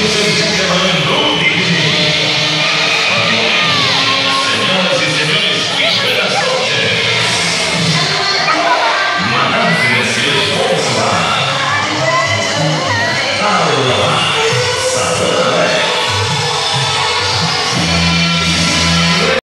Deus é